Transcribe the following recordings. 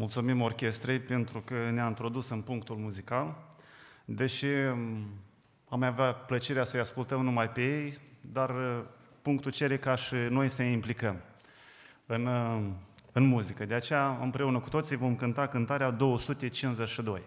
Mulțumim orchestrei pentru că ne-a introdus în punctul muzical, deși mm, am avea plăcerea să-i ascultăm numai pe ei, dar uh, punctul cere ca și noi să ne implicăm în, uh, în muzică. De aceea, împreună cu toții, vom cânta cântarea 252.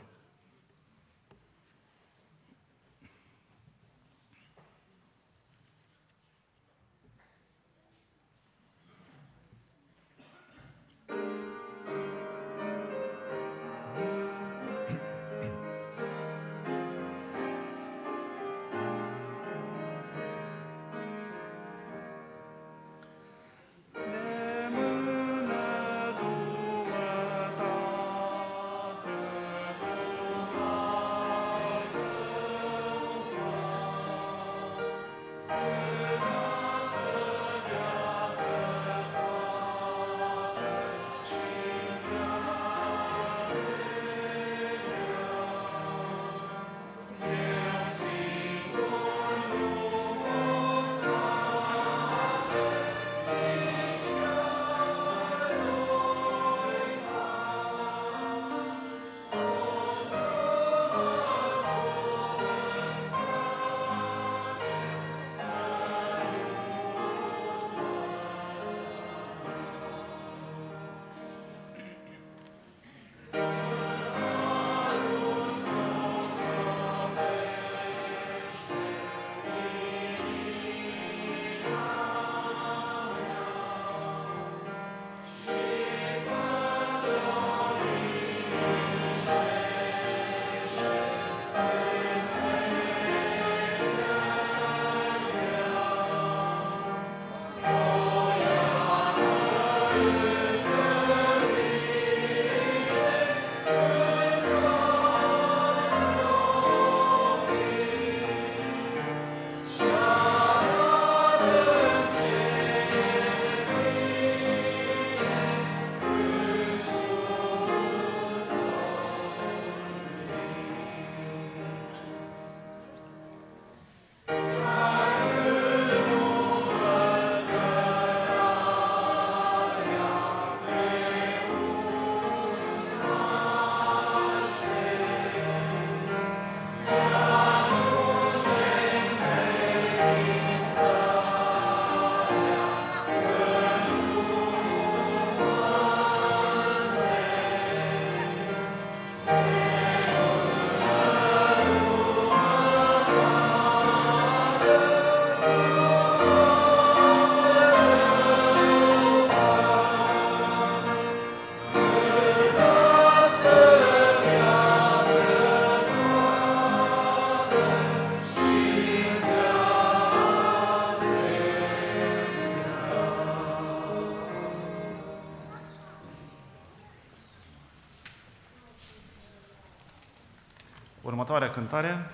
Cântare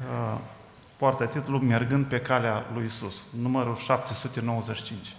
uh, poartă titlul Mergând pe calea lui Isus, numărul 795.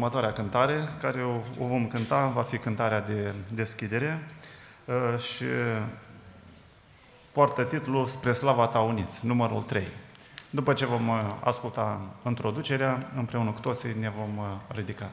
Următoarea cântare, care o, o vom cânta, va fi cântarea de deschidere uh, și poartă titlul Spre slava ta uniți, numărul 3. După ce vom uh, asculta introducerea, împreună cu toții ne vom uh, ridica.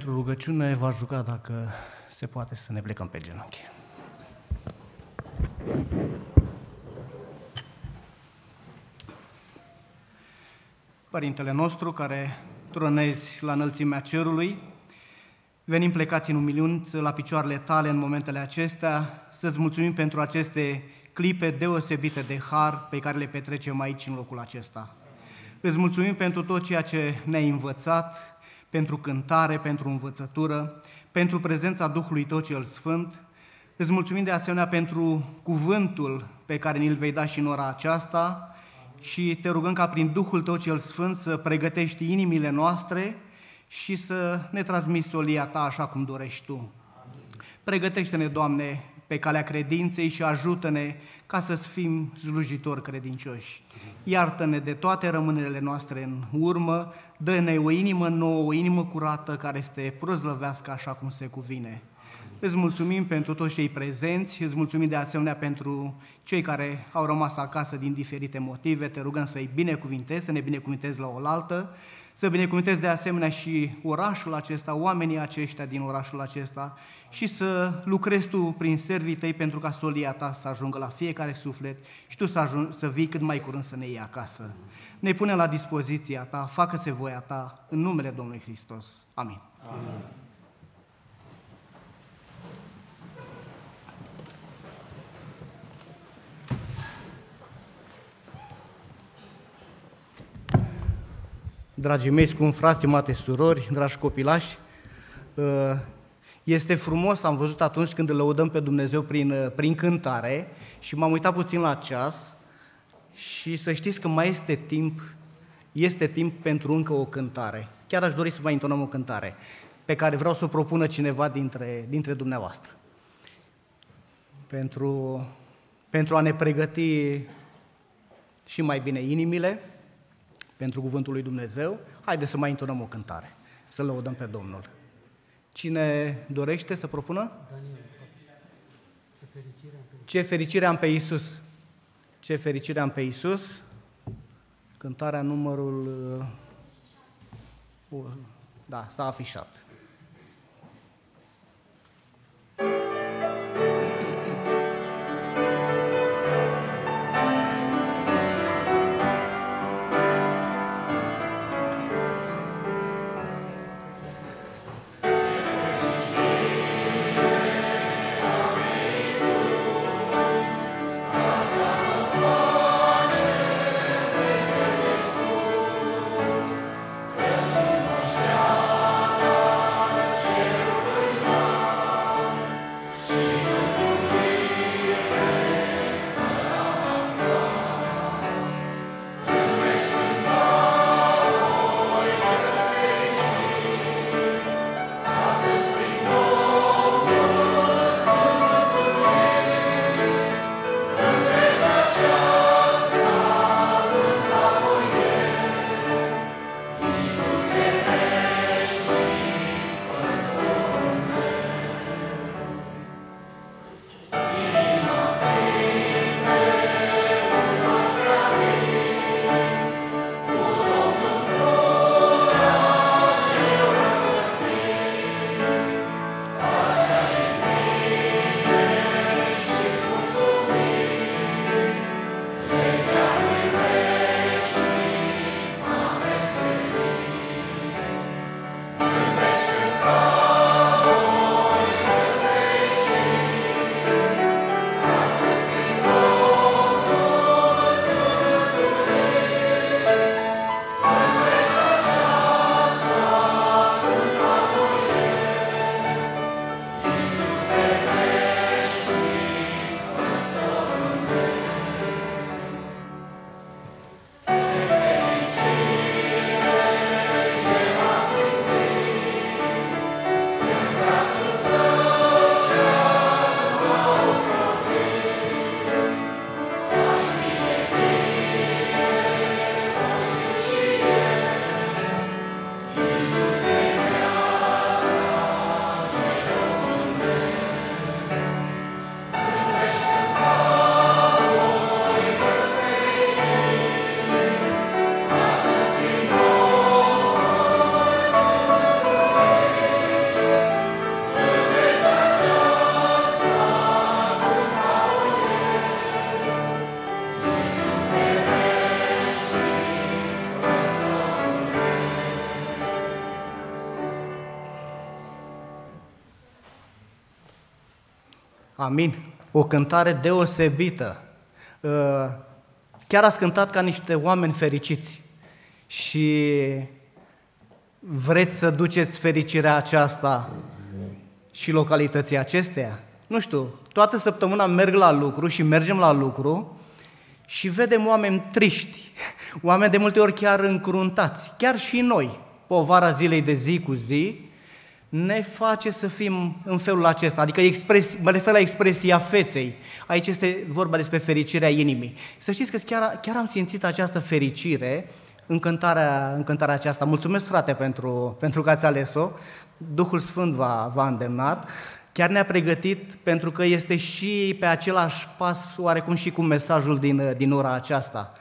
Pentru rugăciune va juca dacă se poate să ne plecăm pe genunchi. Părintele nostru, care tronezi la înălțimea cerului, venim plecați în umiliunță la picioarele tale în momentele acestea, să-ți mulțumim pentru aceste clipe deosebite de har pe care le petrecem aici în locul acesta. Îți mulțumim pentru tot ceea ce ne-ai învățat, pentru cântare, pentru învățătură, pentru prezența Duhului Tău cel Sfânt. Îți mulțumim de asemenea pentru cuvântul pe care ni-l vei da și în ora aceasta și te rugăm ca prin Duhul Tău cel Sfânt să pregătești inimile noastre și să ne transmiți solia Ta așa cum dorești Tu. Pregătește-ne, Doamne, pe calea credinței și ajută-ne ca să fim slujitori credincioși. Iartă-ne de toate rămânerile noastre în urmă, dă-ne o inimă nouă, o inimă curată care să te prozlăvească așa cum se cuvine. Îți mulțumim pentru toți cei prezenți, îți mulțumim de asemenea pentru cei care au rămas acasă din diferite motive, te rugăm să-i binecuvintezi, să ne binecuvintezi la oaltă, să binecuvintezi de asemenea și orașul acesta, oamenii aceștia din orașul acesta și să lucrezi tu prin servii tăi pentru ca solia ta să ajungă la fiecare suflet și tu să, ajung, să vii cât mai curând să ne iei acasă. Ne pune la dispoziția ta, facă-se voia ta, în numele Domnului Hristos. Amin. Amin. Dragii mei, scump frați, stimate surori, dragi copilași, uh, este frumos, am văzut atunci când îl lăudăm pe Dumnezeu prin, uh, prin cântare și m-am uitat puțin la ceas și să știți că mai este timp, este timp pentru încă o cântare. Chiar aș dori să mai intonăm o cântare pe care vreau să o propună cineva dintre, dintre dumneavoastră. Pentru, pentru a ne pregăti și mai bine inimile, pentru cuvântul lui Dumnezeu, haideți să mai intonăm o cântare, să lăudăm pe Domnul. Cine dorește să propună? Ce fericire am pe Iisus! Ce fericire am pe Iisus! Cântarea numărul... Uh, da, s-a afișat. Amin. O cântare deosebită. Uh, chiar ați cântat ca niște oameni fericiți și vreți să duceți fericirea aceasta și localității acesteia. Nu știu, toată săptămâna merg la lucru și mergem la lucru și vedem oameni triști, oameni de multe ori chiar încruntați, chiar și noi, povara zilei de zi cu zi, ne face să fim în felul acesta, adică expres, mă refer la expresia feței. Aici este vorba despre fericirea inimii. Să știți că chiar, chiar am simțit această fericire în cântarea, în cântarea aceasta. Mulțumesc, frate, pentru, pentru că ați ales-o. Duhul Sfânt v-a, v-a îndemnat. Chiar ne-a pregătit pentru că este și pe același pas, oarecum și cu mesajul din, din ora aceasta.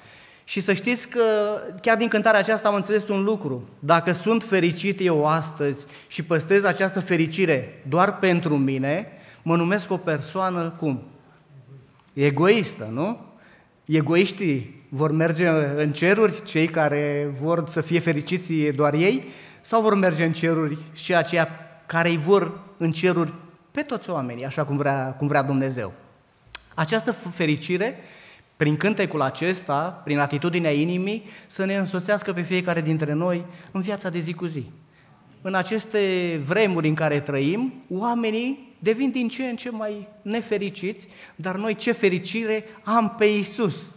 Și să știți că chiar din cântarea aceasta am înțeles un lucru. Dacă sunt fericit eu astăzi și păstrez această fericire doar pentru mine, mă numesc o persoană cum? Egoistă, nu? Egoiștii vor merge în ceruri, cei care vor să fie fericiți doar ei, sau vor merge în ceruri și aceia care îi vor în ceruri pe toți oamenii, așa cum vrea, cum vrea Dumnezeu. Această fericire prin cântecul acesta, prin atitudinea inimii, să ne însoțească pe fiecare dintre noi în viața de zi cu zi. În aceste vremuri în care trăim, oamenii devin din ce în ce mai nefericiți, dar noi ce fericire am pe Isus.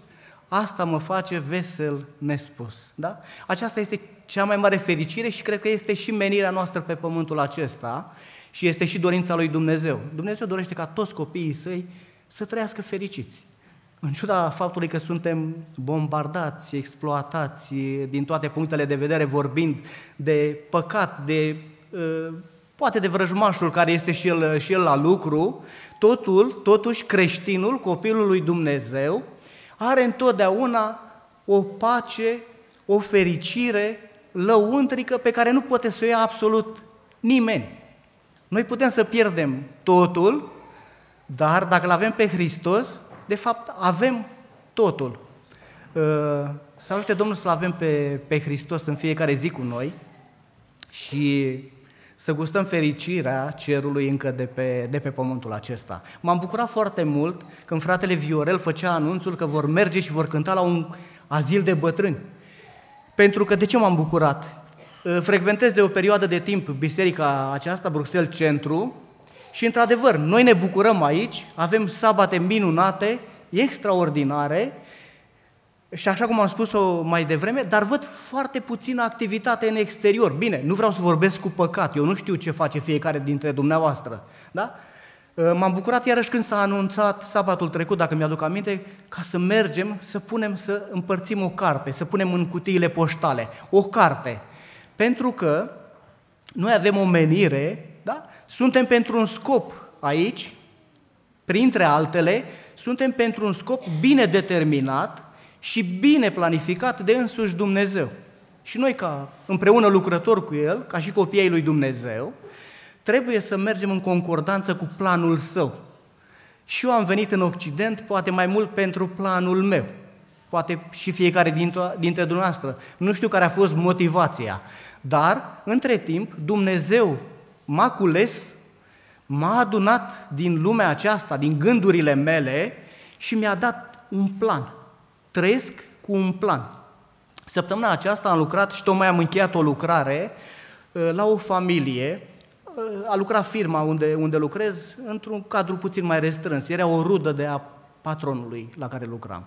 Asta mă face vesel nespus. Da? Aceasta este cea mai mare fericire și cred că este și menirea noastră pe pământul acesta și este și dorința lui Dumnezeu. Dumnezeu dorește ca toți copiii săi să trăiască fericiți. În ciuda faptului că suntem bombardați, exploatați din toate punctele de vedere, vorbind de păcat, de uh, poate de vrăjmașul care este și el, și el la lucru, totul, totuși creștinul, copilul lui Dumnezeu, are întotdeauna o pace, o fericire lăuntrică pe care nu poate să o ia absolut nimeni. Noi putem să pierdem totul, dar dacă îl avem pe Hristos, de fapt, avem totul. Uh, să ajute Domnul să-L avem pe, pe Hristos în fiecare zi cu noi și să gustăm fericirea cerului încă de pe, de pe pământul acesta. M-am bucurat foarte mult când fratele Viorel făcea anunțul că vor merge și vor cânta la un azil de bătrâni. Pentru că de ce m-am bucurat? Uh, frecventez de o perioadă de timp biserica aceasta, Bruxelles Centru, și într-adevăr, noi ne bucurăm aici, avem sabate minunate, extraordinare, și așa cum am spus-o mai devreme, dar văd foarte puțină activitate în exterior. Bine, nu vreau să vorbesc cu păcat, eu nu știu ce face fiecare dintre dumneavoastră, da? Uh, m-am bucurat iarăși când s-a anunțat sabatul trecut, dacă mi-aduc aminte, ca să mergem, să punem, să împărțim o carte, să punem în cutiile poștale, o carte. Pentru că noi avem o menire da? Suntem pentru un scop aici, printre altele, suntem pentru un scop bine determinat și bine planificat de însuși Dumnezeu. Și noi, ca împreună lucrători cu El, ca și copiii lui Dumnezeu, trebuie să mergem în concordanță cu planul Său. Și eu am venit în Occident, poate mai mult pentru planul meu, poate și fiecare dintre dumneavoastră. Nu știu care a fost motivația, dar, între timp, Dumnezeu m-a cules, m-a adunat din lumea aceasta, din gândurile mele și mi-a dat un plan. Trăiesc cu un plan. Săptămâna aceasta am lucrat și tocmai am încheiat o lucrare uh, la o familie. Uh, a lucrat firma unde, unde lucrez într-un cadru puțin mai restrâns. Era o rudă de a patronului la care lucram.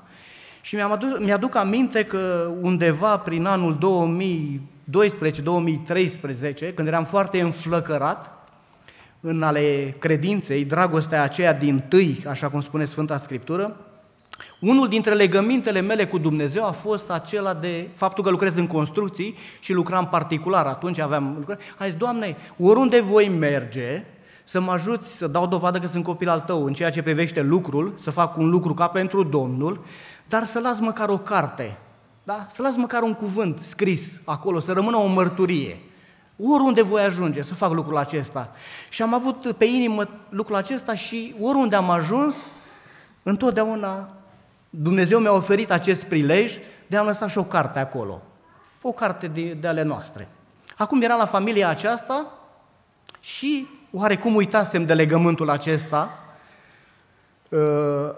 Și mi-am adus, mi-aduc aminte că undeva prin anul 2000, 2012-2013, când eram foarte înflăcărat în ale credinței, dragostea aceea din tâi, așa cum spune Sfânta Scriptură, unul dintre legămintele mele cu Dumnezeu a fost acela de faptul că lucrez în construcții și lucram particular. Atunci aveam lucrări. Am zis, Doamne, oriunde voi merge, să mă ajuți să dau dovadă că sunt copil al tău în ceea ce privește lucrul, să fac un lucru ca pentru Domnul, dar să las măcar o carte da? Să las măcar un cuvânt scris acolo, să rămână o mărturie. Oriunde voi ajunge să fac lucrul acesta. Și am avut pe inimă lucrul acesta și oriunde am ajuns, întotdeauna Dumnezeu mi-a oferit acest prilej de a lăsa și o carte acolo. O carte de, de ale noastre. Acum era la familia aceasta și oarecum uitasem de legământul acesta Uh,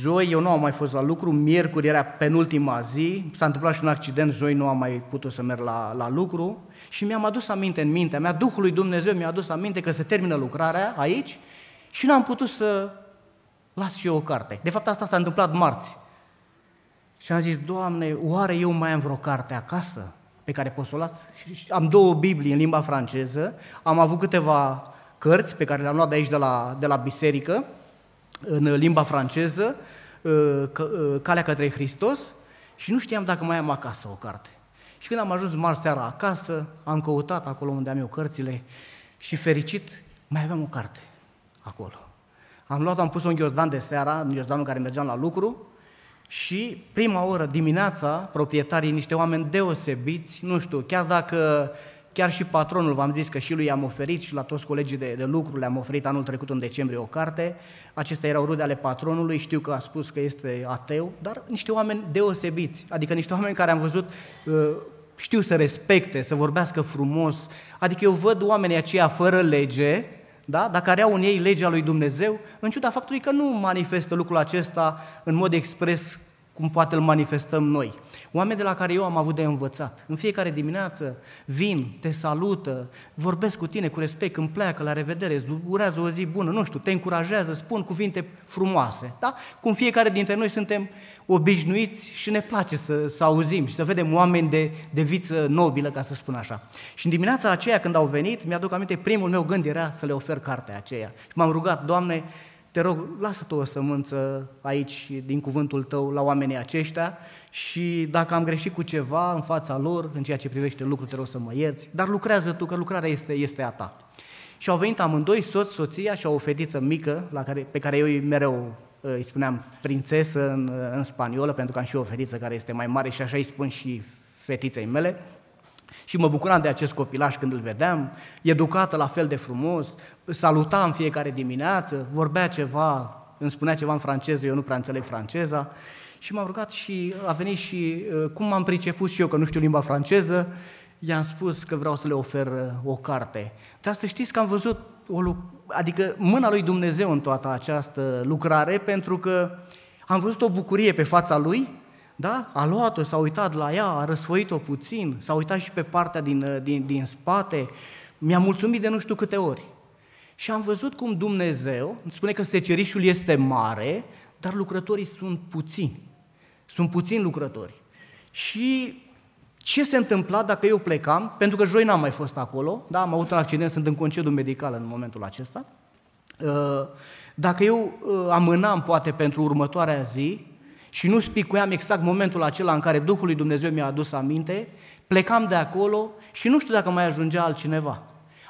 joi eu nu am mai fost la lucru, miercuri era penultima zi, s-a întâmplat și un accident, joi nu am mai putut să merg la, la lucru și mi-am adus aminte în mintea mea, Duhul lui Dumnezeu mi-a adus aminte că se termină lucrarea aici și nu am putut să las și eu o carte. De fapt asta s-a întâmplat marți. Și am zis, Doamne, oare eu mai am vreo carte acasă pe care pot să o las? Și am două Biblii în limba franceză, am avut câteva cărți pe care le-am luat de aici de la, de la biserică, în limba franceză, uh, uh, Calea către Hristos, și nu știam dacă mai am acasă o carte. Și când am ajuns marți seara acasă, am căutat acolo unde am eu cărțile și fericit, mai aveam o carte acolo. Am luat, am pus un ghiozdan de seara, în ghiozdanul care mergeam la lucru, și prima oră dimineața, proprietarii, niște oameni deosebiți, nu știu, chiar dacă chiar și patronul, v-am zis că și lui am oferit și la toți colegii de, de lucru le-am oferit anul trecut în decembrie o carte, acestea erau rude ale patronului, știu că a spus că este ateu, dar niște oameni deosebiți, adică niște oameni care am văzut uh, știu să respecte, să vorbească frumos, adică eu văd oamenii aceia fără lege, da? dacă are în ei legea lui Dumnezeu, în ciuda faptului că nu manifestă lucrul acesta în mod expres cum poate îl manifestăm noi. Oameni de la care eu am avut de învățat. În fiecare dimineață vin, te salută, vorbesc cu tine cu respect când pleacă, la revedere, îți urează o zi bună, nu știu, te încurajează, spun cuvinte frumoase. Da? Cum fiecare dintre noi suntem obișnuiți și ne place să, să auzim și să vedem oameni de, de viță nobilă, ca să spun așa. Și în dimineața aceea când au venit, mi-aduc aminte, primul meu gând era să le ofer cartea aceea. Și m-am rugat, Doamne, te rog, lasă tu o sămânță aici din cuvântul tău la oamenii aceștia și dacă am greșit cu ceva în fața lor, în ceea ce privește lucrul, te rog să mă ierți, dar lucrează tu, că lucrarea este, este a ta. Și au venit amândoi, soț, soția și o fetiță mică, la care, pe care eu mereu îi spuneam prințesă în, în spaniolă, pentru că am și o fetiță care este mai mare și așa îi spun și fetiței mele. Și mă bucuram de acest copilaș când îl vedeam, educată la fel de frumos, saluta în fiecare dimineață, vorbea ceva, îmi spunea ceva în franceză, eu nu prea înțeleg franceza, și m-am rugat și a venit și, uh, cum m-am priceput și eu, că nu știu limba franceză, i-am spus că vreau să le ofer uh, o carte. Dar să știți că am văzut, o, adică mâna lui Dumnezeu în toată această lucrare, pentru că am văzut o bucurie pe fața lui, da? A luat-o, s-a uitat la ea, a răsfoit-o puțin, s-a uitat și pe partea din, uh, din, din spate, mi-a mulțumit de nu știu câte ori. Și am văzut cum Dumnezeu, spune că secerișul este mare, dar lucrătorii sunt puțini. Sunt puțini lucrători. Și ce se întâmpla dacă eu plecam, pentru că joi n-am mai fost acolo, da, am avut un accident, sunt în concediu medical în momentul acesta, uh, dacă eu uh, amânam poate pentru următoarea zi și nu spicuiam exact momentul acela în care Duhul lui Dumnezeu mi-a adus aminte, plecam de acolo și nu știu dacă mai ajungea altcineva.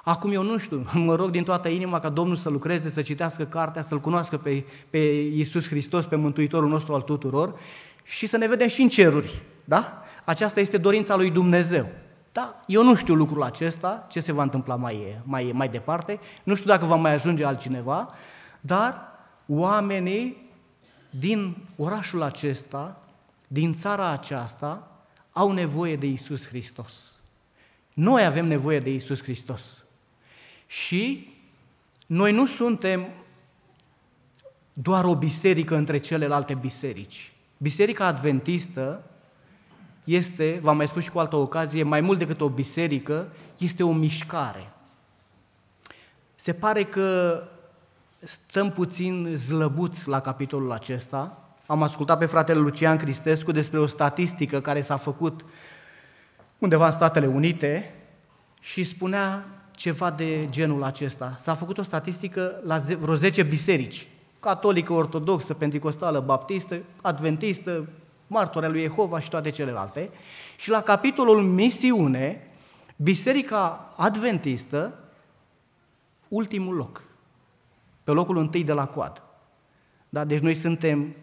Acum eu nu știu, mă rog din toată inima ca Domnul să lucreze, să citească cartea, să-L cunoască pe, pe Iisus Hristos, pe Mântuitorul nostru al tuturor și să ne vedem și în ceruri. Da? Aceasta este dorința lui Dumnezeu. Da, eu nu știu lucrul acesta, ce se va întâmpla mai, mai, mai departe, nu știu dacă va mai ajunge altcineva, dar oamenii din orașul acesta, din țara aceasta, au nevoie de Isus Hristos. Noi avem nevoie de Isus Hristos. Și noi nu suntem doar o biserică între celelalte biserici. Biserica Adventistă este, v-am mai spus și cu altă ocazie, mai mult decât o biserică, este o mișcare. Se pare că stăm puțin zlăbuți la capitolul acesta. Am ascultat pe fratele Lucian Cristescu despre o statistică care s-a făcut undeva în Statele Unite și spunea ceva de genul acesta. S-a făcut o statistică la vreo 10 biserici catolică, ortodoxă, pentecostală, baptistă, adventistă, martorea lui Jehova și toate celelalte. Și la capitolul misiune, Biserica Adventistă, ultimul loc, pe locul întâi de la coadă. Da? Deci noi suntem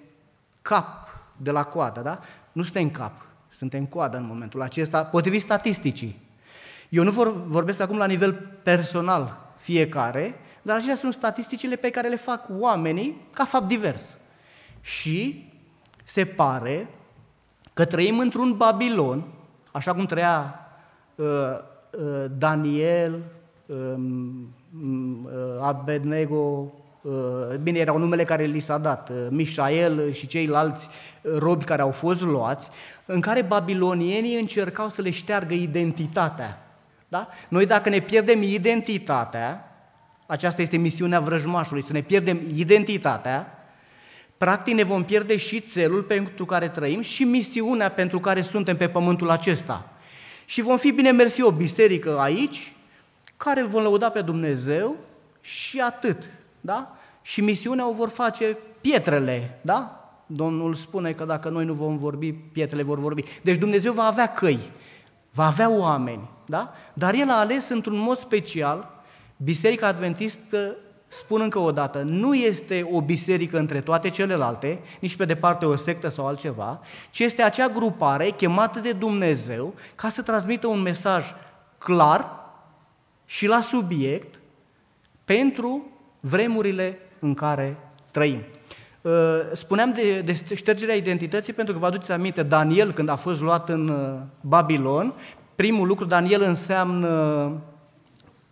cap de la coadă, da? Nu suntem cap, suntem coadă în momentul acesta, potrivit statisticii. Eu nu vor, vorbesc acum la nivel personal fiecare, dar acestea sunt statisticile pe care le fac oamenii ca fapt divers. Și se pare că trăim într-un Babilon, așa cum trăia uh, uh, Daniel, um, uh, Abednego, Bine, erau numele care li s-a dat, Mișael și ceilalți robi care au fost luați, în care babilonienii încercau să le șteargă identitatea. Da? Noi dacă ne pierdem identitatea, aceasta este misiunea vrăjmașului, să ne pierdem identitatea, practic ne vom pierde și țelul pentru care trăim și misiunea pentru care suntem pe pământul acesta. Și vom fi bine mersi o biserică aici, care îl vom lăuda pe Dumnezeu și atât. Da? Și misiunea o vor face pietrele, da? Domnul spune că dacă noi nu vom vorbi, pietrele vor vorbi. Deci Dumnezeu va avea căi, va avea oameni, da? Dar El a ales într-un mod special Biserica Adventistă, spun încă o dată, nu este o biserică între toate celelalte, nici pe departe o sectă sau altceva, ci este acea grupare chemată de Dumnezeu ca să transmită un mesaj clar și la subiect pentru vremurile în care trăim. Uh, spuneam de, de ștergerea identității pentru că vă aduceți aminte, Daniel când a fost luat în uh, Babilon, primul lucru, Daniel înseamnă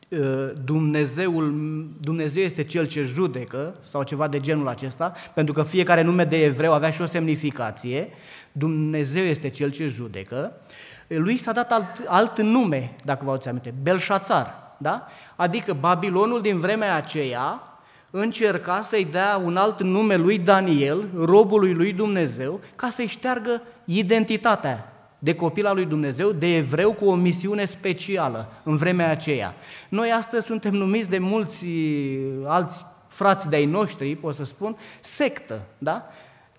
uh, Dumnezeul, Dumnezeu este cel ce judecă sau ceva de genul acesta, pentru că fiecare nume de evreu avea și o semnificație. Dumnezeu este cel ce judecă. Lui s-a dat alt, alt nume, dacă vă aduceți aminte, Belșațar. Da? Adică Babilonul din vremea aceea încerca să-i dea un alt nume lui Daniel, robului lui Dumnezeu, ca să-i șteargă identitatea de copil al lui Dumnezeu, de evreu cu o misiune specială în vremea aceea. Noi astăzi suntem numiți de mulți alți frați de-ai noștri, pot să spun, sectă, da?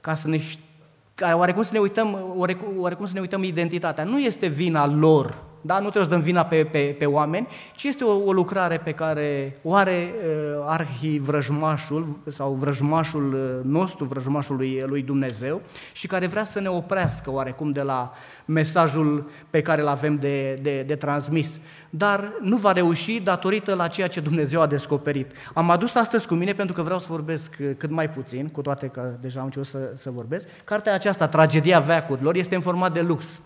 Ca să ne ca oarecum să ne uităm, oarecum, oarecum să ne uităm identitatea. Nu este vina lor da? Nu trebuie să dăm vina pe, pe, pe oameni, ci este o, o lucrare pe care o are uh, arhivrăjmașul sau vrăjmașul uh, nostru, vrăjmașul lui, lui Dumnezeu și care vrea să ne oprească oarecum de la mesajul pe care îl avem de, de, de transmis. Dar nu va reuși datorită la ceea ce Dumnezeu a descoperit. Am adus astăzi cu mine pentru că vreau să vorbesc uh, cât mai puțin, cu toate că deja am început să, să vorbesc. Cartea aceasta, Tragedia veacurilor, este în format de lux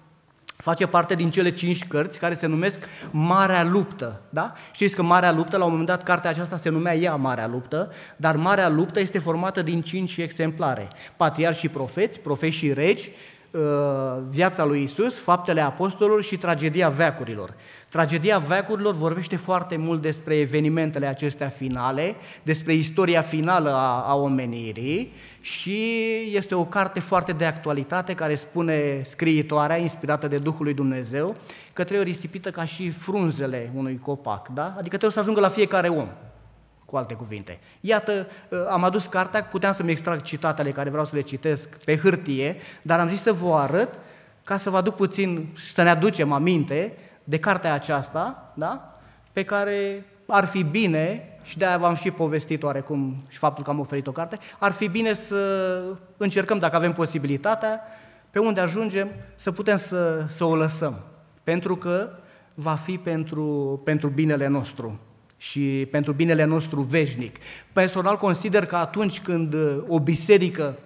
face parte din cele cinci cărți care se numesc Marea Luptă. Da? Știți că Marea Luptă, la un moment dat, cartea aceasta se numea ea Marea Luptă, dar Marea Luptă este formată din cinci exemplare. Patriarhi și profeți, profeți și regi, uh, viața lui Isus, faptele apostolilor și tragedia veacurilor. Tragedia veacurilor vorbește foarte mult despre evenimentele acestea finale, despre istoria finală a, a omenirii și este o carte foarte de actualitate care spune scriitoarea, inspirată de Duhul lui Dumnezeu, că trebuie risipită ca și frunzele unui copac, da? Adică trebuie să ajungă la fiecare om, cu alte cuvinte. Iată, ă, am adus cartea, puteam să-mi extrag citatele care vreau să le citesc pe hârtie, dar am zis să vă arăt ca să vă aduc puțin și să ne aducem aminte de cartea aceasta, da? pe care ar fi bine, și de-aia v-am și povestit oarecum și faptul că am oferit o carte, ar fi bine să încercăm, dacă avem posibilitatea, pe unde ajungem, să putem să, să o lăsăm. Pentru că va fi pentru, pentru binele nostru și pentru binele nostru veșnic. Personal consider că atunci când o biserică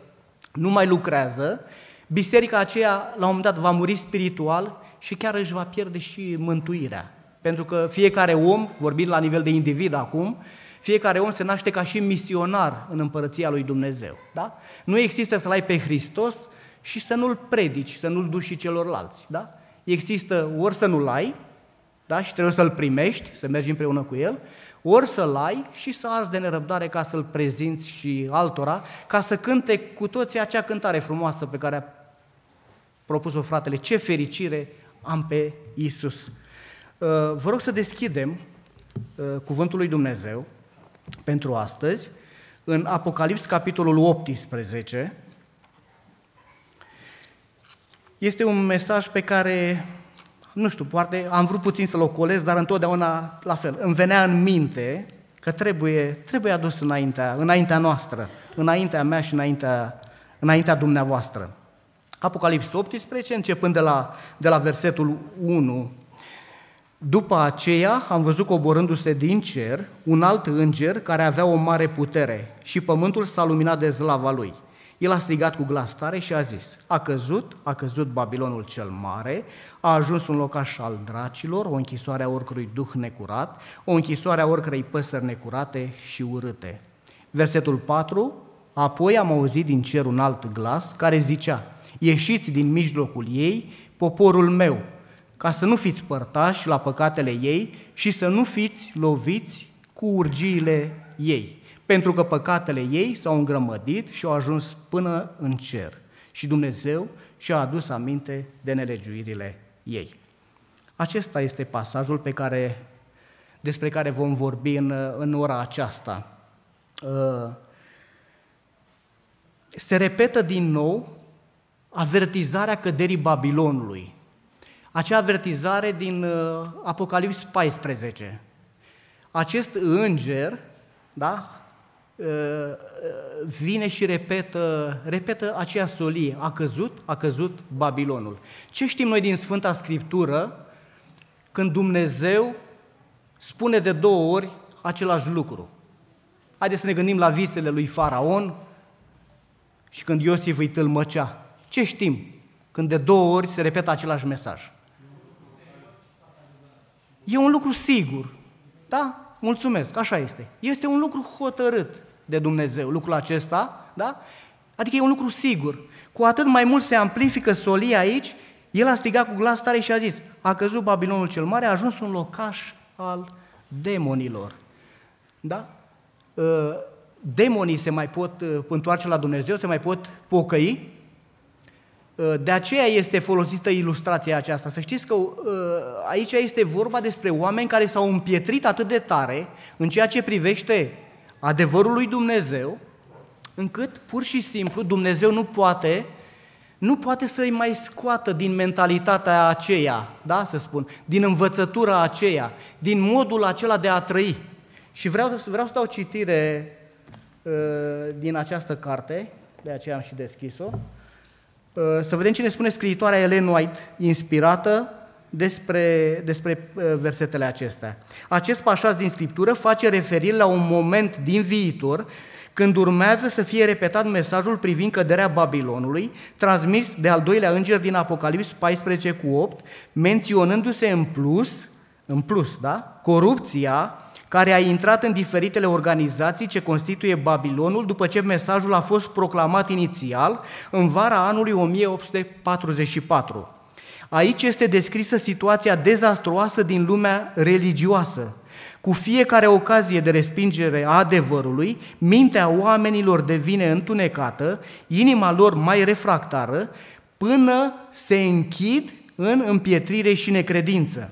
nu mai lucrează, biserica aceea la un moment dat va muri spiritual și chiar își va pierde și mântuirea. Pentru că fiecare om, vorbind la nivel de individ acum, fiecare om se naște ca și misionar în împărăția lui Dumnezeu. Da? Nu există să-L ai pe Hristos și să nu-L predici, să nu-L duci și celorlalți. Da? Există ori să nu-L ai, da? și trebuie să-L primești, să mergi împreună cu El, ori să-L ai și să arzi de nerăbdare ca să-L prezinți și altora, ca să cânte cu toții acea cântare frumoasă pe care a propus-o fratele. Ce fericire am pe Isus. Uh, vă rog să deschidem uh, Cuvântul lui Dumnezeu pentru astăzi în Apocalips, capitolul 18. Este un mesaj pe care, nu știu, poate am vrut puțin să-l ocolesc, dar întotdeauna la fel. Îmi venea în minte că trebuie, trebuie adus înaintea, înaintea noastră, înaintea mea și înaintea, înaintea dumneavoastră. Apocalips 18, începând de la, de la versetul 1. După aceea am văzut coborându-se din cer un alt înger care avea o mare putere și pământul s-a luminat de slava lui. El a strigat cu glas tare și a zis, a căzut, a căzut Babilonul cel mare, a ajuns un locaș al dracilor, o închisoare a oricărui duh necurat, o închisoare a oricărei păsări necurate și urâte. Versetul 4, apoi am auzit din cer un alt glas care zicea, ieșiți din mijlocul ei, poporul meu, ca să nu fiți părtași la păcatele ei și să nu fiți loviți cu urgiile ei, pentru că păcatele ei s-au îngrămădit și au ajuns până în cer. Și Dumnezeu și-a adus aminte de nelegiuirile ei. Acesta este pasajul pe care, despre care vom vorbi în, în ora aceasta. Uh, se repetă din nou avertizarea căderii Babilonului. Acea avertizare din uh, Apocalips 14. Acest înger, da, uh, vine și repetă, repetă aceea solie. A căzut, a căzut Babilonul. Ce știm noi din Sfânta Scriptură când Dumnezeu spune de două ori același lucru? Haideți să ne gândim la visele lui Faraon și când Iosif îi tâlmăcea. Ce știm când de două ori se repetă același mesaj? E un lucru sigur. Da? Mulțumesc, așa este. Este un lucru hotărât de Dumnezeu, lucrul acesta, da? Adică e un lucru sigur. Cu atât mai mult se amplifică solia aici, el a strigat cu glas tare și a zis, a căzut Babilonul cel mare, a ajuns un locaș al demonilor. Da? Ă, demonii se mai pot ă, întoarce la Dumnezeu, se mai pot pocăi. Ă, de aceea este folosită ilustrația aceasta. Să știți că aici este vorba despre oameni care s-au împietrit atât de tare în ceea ce privește adevărul lui Dumnezeu, încât pur și simplu Dumnezeu nu poate nu poate să-i mai scoată din mentalitatea aceea, da, să spun, din învățătura aceea, din modul acela de a trăi. Și vreau, vreau să dau citire uh, din această carte, de aceea am și deschis-o, uh, să vedem ce ne spune scriitoarea Ellen White, inspirată despre, despre uh, versetele acestea. Acest pașaj din Scriptură face referire la un moment din viitor când urmează să fie repetat mesajul privind căderea Babilonului, transmis de al doilea înger din Apocalips 14 cu 8, menționându-se în plus, în plus, da, corupția care a intrat în diferitele organizații ce constituie Babilonul după ce mesajul a fost proclamat inițial în vara anului 1844. Aici este descrisă situația dezastruoasă din lumea religioasă. Cu fiecare ocazie de respingere a adevărului, mintea oamenilor devine întunecată, inima lor mai refractară, până se închid în împietrire și necredință.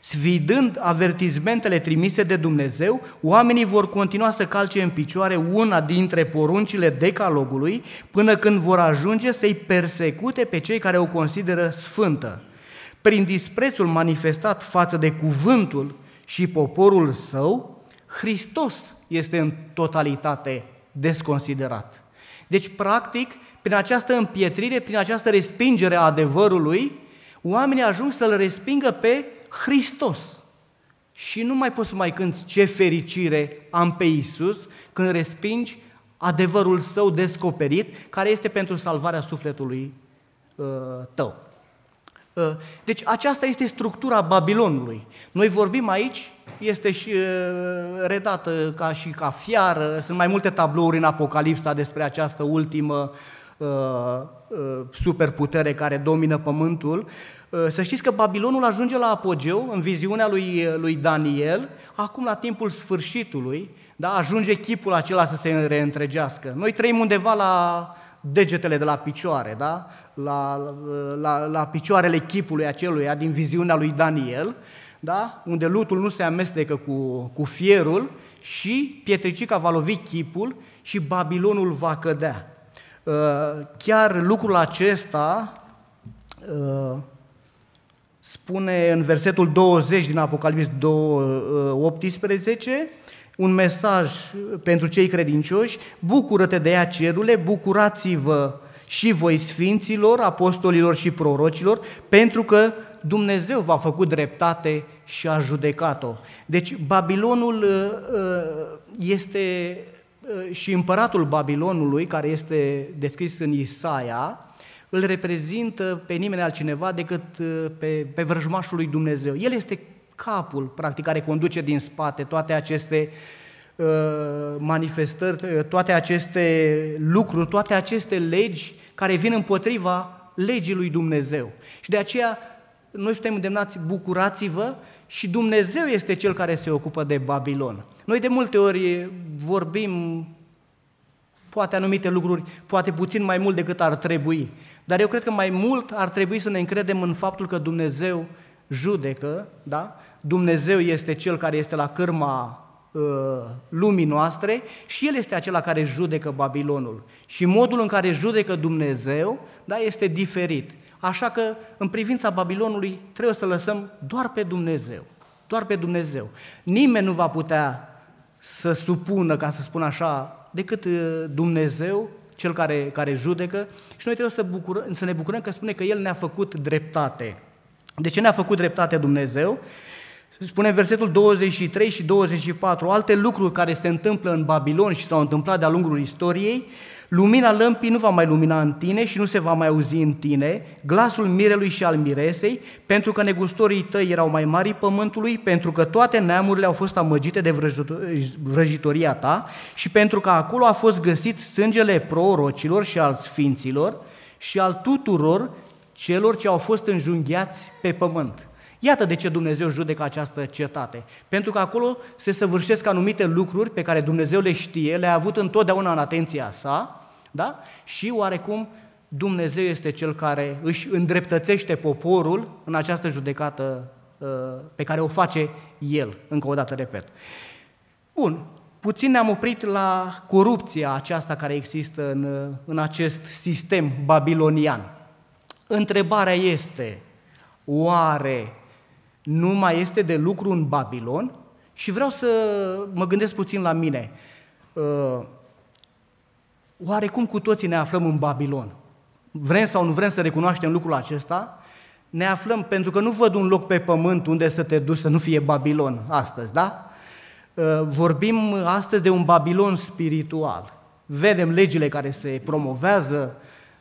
Svidând avertizmentele trimise de Dumnezeu, oamenii vor continua să calce în picioare una dintre poruncile decalogului până când vor ajunge să-i persecute pe cei care o consideră sfântă. Prin disprețul manifestat față de cuvântul și poporul său, Hristos este în totalitate desconsiderat. Deci, practic, prin această împietrire, prin această respingere a adevărului, oamenii ajung să-L respingă pe Hristos. Și nu mai poți să mai cânți ce fericire am pe Isus când respingi adevărul său descoperit, care este pentru salvarea sufletului uh, tău. Uh, deci aceasta este structura Babilonului. Noi vorbim aici, este și uh, redată ca și ca fiară, sunt mai multe tablouri în Apocalipsa despre această ultimă uh, uh, superputere care domină pământul, Uh, să știți că Babilonul ajunge la apogeu în viziunea lui, lui Daniel, acum la timpul sfârșitului, da, ajunge chipul acela să se reîntregească. Noi trăim undeva la degetele de la picioare, da? la, la, la picioarele chipului acelui din viziunea lui Daniel, da? unde lutul nu se amestecă cu, cu fierul și pietricica va lovi chipul și Babilonul va cădea. Uh, chiar lucrul acesta uh, spune în versetul 20 din Apocalips 18 un mesaj pentru cei credincioși, bucură-te de ea cerule, bucurați-vă și voi sfinților, apostolilor și prorocilor, pentru că Dumnezeu v-a făcut dreptate și a judecat-o. Deci Babilonul uh, uh, este uh, și împăratul Babilonului, care este descris în Isaia, îl reprezintă pe nimeni altcineva decât uh, pe, pe vrăjmașul lui Dumnezeu. El este capul, practic, care conduce din spate toate aceste uh, manifestări, uh, toate aceste lucruri, toate aceste legi care vin împotriva legii lui Dumnezeu. Și de aceea noi suntem îndemnați, bucurați-vă și Dumnezeu este Cel care se ocupă de Babilon. Noi de multe ori vorbim poate anumite lucruri, poate puțin mai mult decât ar trebui. Dar eu cred că mai mult ar trebui să ne încredem în faptul că Dumnezeu judecă, da? Dumnezeu este Cel care este la cârma uh, lumii noastre și El este acela care judecă Babilonul. Și modul în care judecă Dumnezeu da, este diferit. Așa că, în privința Babilonului, trebuie să lăsăm doar pe Dumnezeu. Doar pe Dumnezeu. Nimeni nu va putea să supună, ca să spun așa, decât uh, Dumnezeu, Cel care, care judecă, și noi trebuie să, bucură, să ne bucurăm că spune că El ne-a făcut dreptate. De ce ne-a făcut dreptate Dumnezeu? Spune versetul 23 și 24, alte lucruri care se întâmplă în Babilon și s-au întâmplat de-a lungul istoriei, Lumina lămpii nu va mai lumina în tine și nu se va mai auzi în tine, glasul mirelui și al miresei, pentru că negustorii tăi erau mai mari pământului, pentru că toate neamurile au fost amăgite de vrăjitoria ta și pentru că acolo a fost găsit sângele prorocilor și al sfinților și al tuturor celor ce au fost înjunghiați pe pământ. Iată de ce Dumnezeu judecă această cetate. Pentru că acolo se săvârșesc anumite lucruri pe care Dumnezeu le știe, le-a avut întotdeauna în atenția sa da? Și oarecum Dumnezeu este cel care își îndreptățește poporul în această judecată uh, pe care o face El, încă o dată repet. Bun, puțin ne-am oprit la corupția aceasta care există în, în acest sistem babilonian. Întrebarea este, oare nu mai este de lucru în Babilon? Și vreau să mă gândesc puțin la mine. Uh, Oarecum cu toții ne aflăm în Babilon. Vrem sau nu vrem să recunoaștem lucrul acesta, ne aflăm, pentru că nu văd un loc pe pământ unde să te duci să nu fie Babilon astăzi, da? Uh, vorbim astăzi de un Babilon spiritual. Vedem legile care se promovează,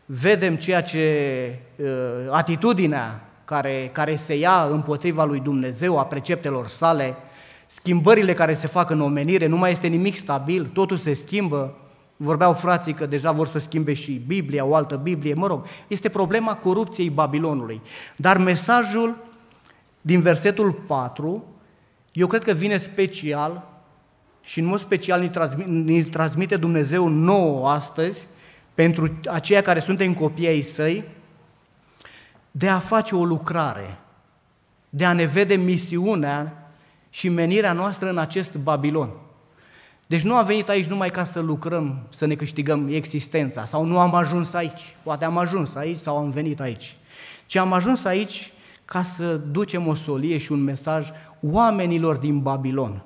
vedem ceea ce, uh, atitudinea care, care se ia împotriva lui Dumnezeu, a preceptelor sale, schimbările care se fac în omenire, nu mai este nimic stabil, totul se schimbă, Vorbeau frații că deja vor să schimbe și Biblia, o altă Biblie, mă rog. Este problema corupției Babilonului. Dar mesajul din versetul 4, eu cred că vine special și în mod special ne transmite, ne transmite Dumnezeu nouă astăzi, pentru aceia care suntem copii ai săi, de a face o lucrare, de a ne vede misiunea și menirea noastră în acest Babilon. Deci nu am venit aici numai ca să lucrăm, să ne câștigăm existența, sau nu am ajuns aici, poate am ajuns aici sau am venit aici, ci am ajuns aici ca să ducem o solie și un mesaj oamenilor din Babilon.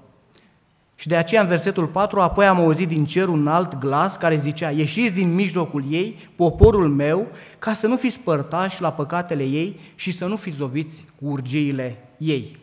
Și de aceea în versetul 4, apoi am auzit din cer un alt glas care zicea, ieșiți din mijlocul ei, poporul meu, ca să nu fiți părtași la păcatele ei și să nu fiți zoviți cu urgiile ei.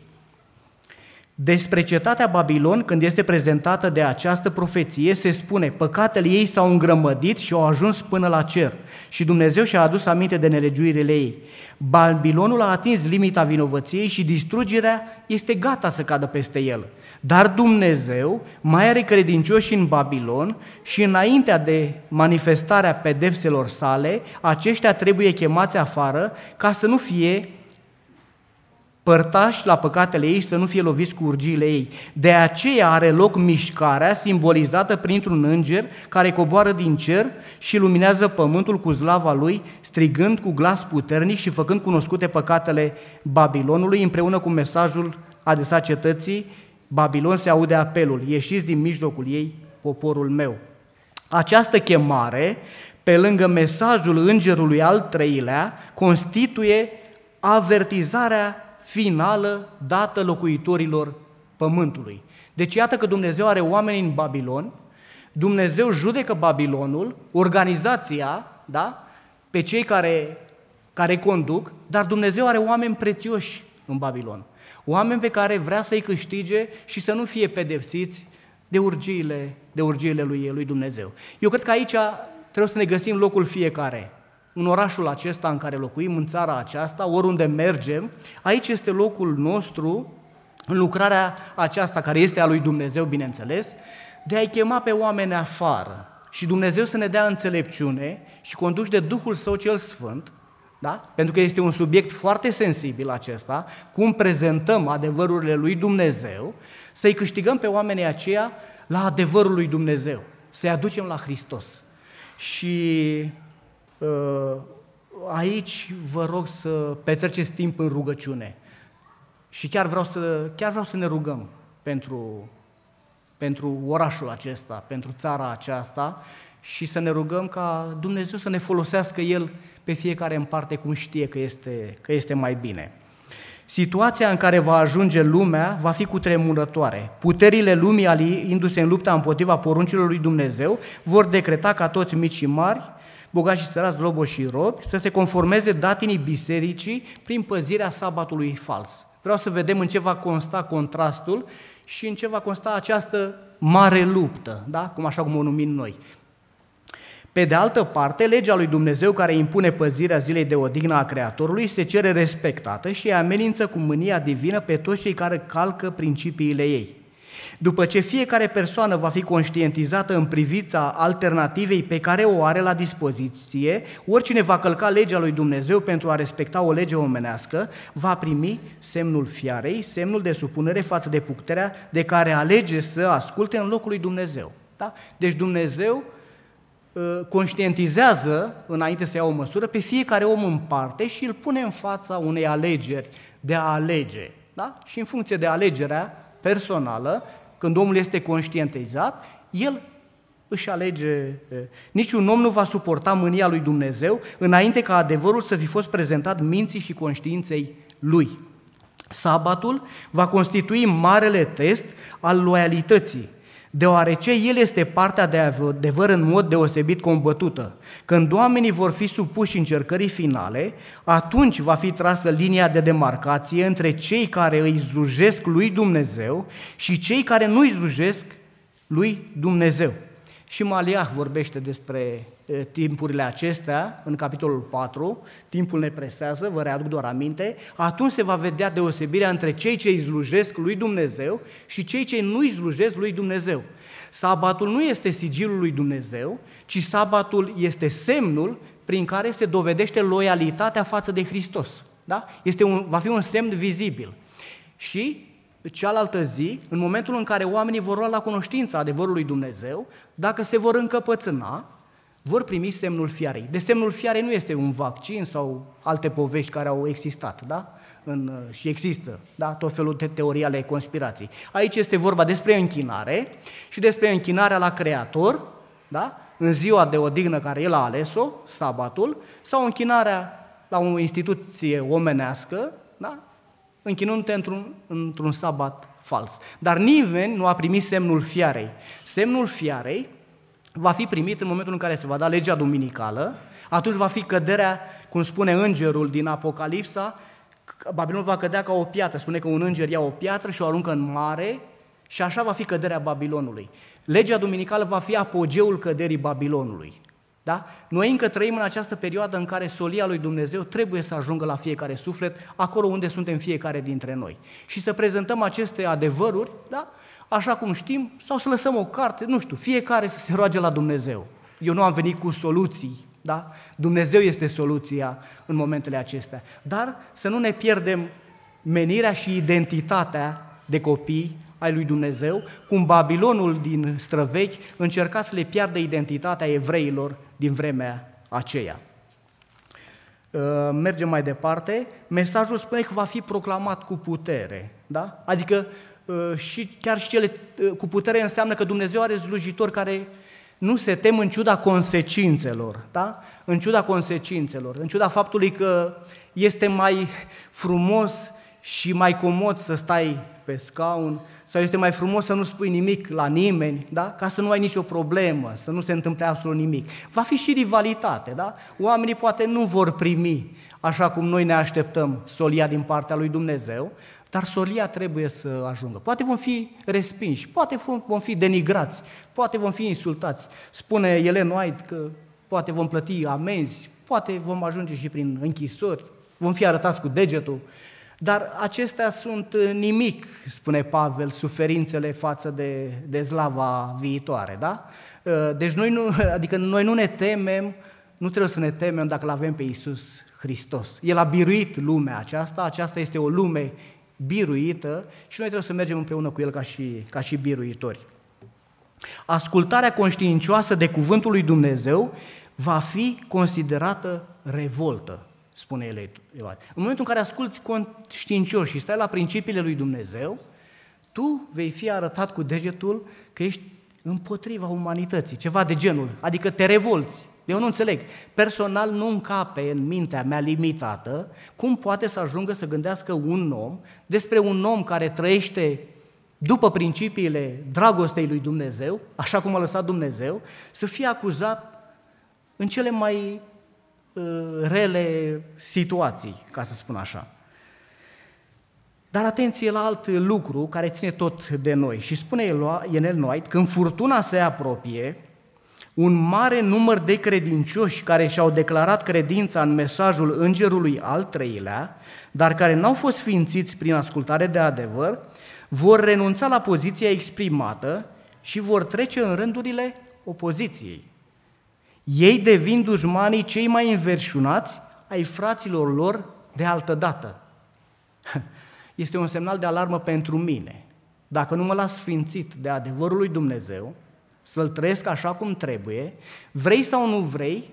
Despre cetatea Babilon, când este prezentată de această profeție, se spune, păcatele ei s-au îngrămădit și au ajuns până la cer și Dumnezeu și-a adus aminte de nelegiuirile ei. Babilonul a atins limita vinovăției și distrugerea este gata să cadă peste el. Dar Dumnezeu mai are credincioși în Babilon și înaintea de manifestarea pedepselor sale, aceștia trebuie chemați afară ca să nu fie părtași la păcatele ei și să nu fie loviți cu urgiile ei. De aceea are loc mișcarea simbolizată printr-un înger care coboară din cer și luminează pământul cu slava lui, strigând cu glas puternic și făcând cunoscute păcatele Babilonului împreună cu mesajul adresat cetății, Babilon se aude apelul, ieșiți din mijlocul ei, poporul meu. Această chemare, pe lângă mesajul îngerului al treilea, constituie avertizarea finală dată locuitorilor pământului. Deci iată că Dumnezeu are oameni în Babilon, Dumnezeu judecă Babilonul, organizația, da? pe cei care, care conduc, dar Dumnezeu are oameni prețioși în Babilon. Oameni pe care vrea să-i câștige și să nu fie pedepsiți de urgiile, de urgiile lui, lui Dumnezeu. Eu cred că aici trebuie să ne găsim locul fiecare în orașul acesta în care locuim, în țara aceasta, oriunde mergem, aici este locul nostru în lucrarea aceasta care este a lui Dumnezeu, bineînțeles, de a-i chema pe oameni afară și Dumnezeu să ne dea înțelepciune și conduși de Duhul Său cel Sfânt, da? pentru că este un subiect foarte sensibil acesta, cum prezentăm adevărurile lui Dumnezeu, să-i câștigăm pe oamenii aceia la adevărul lui Dumnezeu, să-i aducem la Hristos. Și uh, aici vă rog să petreceți timp în rugăciune. Și chiar vreau să, chiar vreau să ne rugăm pentru, pentru orașul acesta, pentru țara aceasta și să ne rugăm ca Dumnezeu să ne folosească El pe fiecare în parte cum știe că este, că este mai bine. Situația în care va ajunge lumea va fi cutremurătoare. Puterile lumii alindu-se în lupta împotriva poruncilor lui Dumnezeu vor decreta ca toți mici și mari, bogați și sărați, roboși și robi, să se conformeze datinii bisericii prin păzirea sabatului fals. Vreau să vedem în ce va consta contrastul și în ce va consta această mare luptă, da? cum așa cum o numim noi. Pe de altă parte, legea lui Dumnezeu care impune păzirea zilei de odihnă a Creatorului se cere respectată și amenință cu mânia divină pe toți cei care calcă principiile ei. După ce fiecare persoană va fi conștientizată în privința alternativei pe care o are la dispoziție, oricine va călca legea lui Dumnezeu pentru a respecta o lege omenească, va primi semnul fiarei, semnul de supunere față de puterea de care alege să asculte în locul lui Dumnezeu. Da? Deci Dumnezeu uh, conștientizează, înainte să ia o măsură, pe fiecare om în parte și îl pune în fața unei alegeri de a alege. Da? Și în funcție de alegerea personală, când omul este conștientizat, el își alege. Niciun om nu va suporta mânia lui Dumnezeu înainte ca adevărul să fi fost prezentat minții și conștiinței lui. Sabatul va constitui marele test al loialității, deoarece el este partea de adevăr în mod deosebit combătută. Când oamenii vor fi supuși încercării finale, atunci va fi trasă linia de demarcație între cei care îi slujesc lui Dumnezeu și cei care nu îi slujesc lui Dumnezeu. Și Maliah vorbește despre timpurile acestea, în capitolul 4, timpul ne presează, vă readuc doar aminte, atunci se va vedea deosebirea între cei ce îi slujesc lui Dumnezeu și cei ce nu îi slujesc lui Dumnezeu. Sabatul nu este sigilul lui Dumnezeu, ci sabatul este semnul prin care se dovedește loialitatea față de Hristos. Da? Este un, va fi un semn vizibil. Și cealaltă zi, în momentul în care oamenii vor lua la cunoștință adevărului Dumnezeu, dacă se vor încăpățâna, vor primi semnul fiarei. De semnul fiarei nu este un vaccin sau alte povești care au existat, da? În, și există, da? Tot felul de teorii ale conspirației. Aici este vorba despre închinare și despre închinarea la Creator, da? În ziua de odihnă care El a ales-o, sabatul, sau închinarea la o instituție omenească, da? închinându-te într-un, într-un sabat fals. Dar nimeni nu a primit semnul fiarei. Semnul fiarei va fi primit în momentul în care se va da legea duminicală, atunci va fi căderea, cum spune îngerul din Apocalipsa, Babilonul va cădea ca o piatră. Spune că un înger ia o piatră și o aruncă în mare și așa va fi căderea Babilonului. Legea duminicală va fi apogeul căderii Babilonului. Da? Noi încă trăim în această perioadă în care solia lui Dumnezeu trebuie să ajungă la fiecare suflet, acolo unde suntem fiecare dintre noi. Și să prezentăm aceste adevăruri, da? așa cum știm, sau să lăsăm o carte, nu știu, fiecare să se roage la Dumnezeu. Eu nu am venit cu soluții, da? Dumnezeu este soluția în momentele acestea. Dar să nu ne pierdem menirea și identitatea de copii ai lui Dumnezeu, cum Babilonul din străvechi încerca să le piardă identitatea evreilor din vremea aceea. Uh, mergem mai departe. Mesajul spune că va fi proclamat cu putere. Da? Adică uh, și chiar și cele uh, cu putere înseamnă că Dumnezeu are slujitori care nu se tem în ciuda consecințelor, da? În ciuda consecințelor, în ciuda faptului că este mai frumos și mai comod să stai pe scaun sau este mai frumos să nu spui nimic la nimeni, da? ca să nu ai nicio problemă, să nu se întâmple absolut nimic. Va fi și rivalitate, da? Oamenii poate nu vor primi așa cum noi ne așteptăm solia din partea lui Dumnezeu, dar solia trebuie să ajungă. Poate vom fi respinși, poate vom fi denigrați, poate vom fi insultați. Spune Ellen White că poate vom plăti amenzi, poate vom ajunge și prin închisori, vom fi arătați cu degetul, Dar acestea sunt nimic, spune Pavel, suferințele față de, de slava viitoare, da? Deci noi nu, adică noi nu ne temem, nu trebuie să ne temem dacă îl avem pe Iisus Hristos. El a biruit lumea aceasta, aceasta este o lume biruită și noi trebuie să mergem împreună cu El ca și, ca și biruitori. Ascultarea conștiincioasă de cuvântul lui Dumnezeu va fi considerată revoltă, spune el. În momentul în care asculți conștiincios și stai la principiile lui Dumnezeu, tu vei fi arătat cu degetul că ești împotriva umanității, ceva de genul, adică te revolți. Eu nu înțeleg. Personal nu încape în mintea mea limitată cum poate să ajungă să gândească un om despre un om care trăiește după principiile dragostei lui Dumnezeu, așa cum a lăsat Dumnezeu, să fie acuzat în cele mai uh, rele situații, ca să spun așa. Dar atenție la alt lucru care ține tot de noi. Și spune Enel White, când furtuna se apropie, un mare număr de credincioși care și-au declarat credința în mesajul îngerului al treilea, dar care n-au fost ființiți prin ascultare de adevăr, vor renunța la poziția exprimată și vor trece în rândurile opoziției. Ei devin dușmanii cei mai înverșunați ai fraților lor de altă dată. Este un semnal de alarmă pentru mine. Dacă nu mă las sfințit de adevărul lui Dumnezeu, să-l trăiesc așa cum trebuie, vrei sau nu vrei,